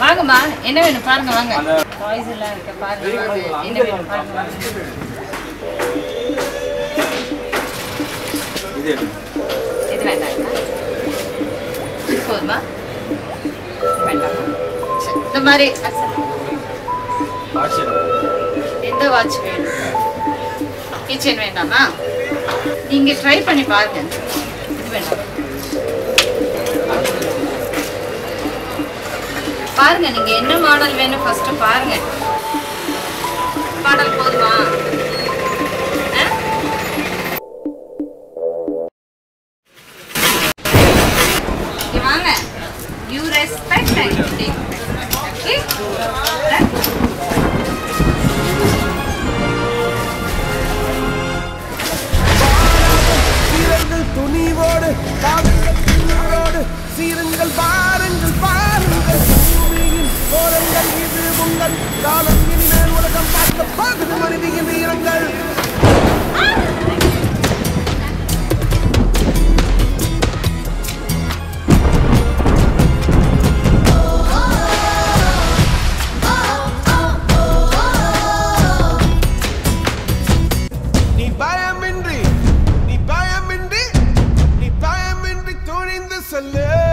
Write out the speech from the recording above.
வாங்கம்மா என்ன வேணும் பாருங்க வாங்க. டாய்ஸ் எல்லாம் இருக்க பாருங்க என்ன வேணும் பாருங்க இது இது போதுமா? இந்த மாதிரி எந்த வாட்ச் வேணும்? கிச்சன் வேண்டாமா? நீங்க ட்ரை பண்ணி பாருங்க. இது வேண்டாம். பாருங்க நீங்க என்ன மாடல் வேணும் ஃபர்ஸ்ட் பாருங்க. மாடல் போதுமா? துணிவோடு துணிவோடு சீருங்கள் பாருங்கள் பாருங்கள். பூமியின் கோலங்கள் இது உங்கள் காலம். இனிமேல் உலகம் பார்க்க பார்க்குது மனிதியின் Jerusalem.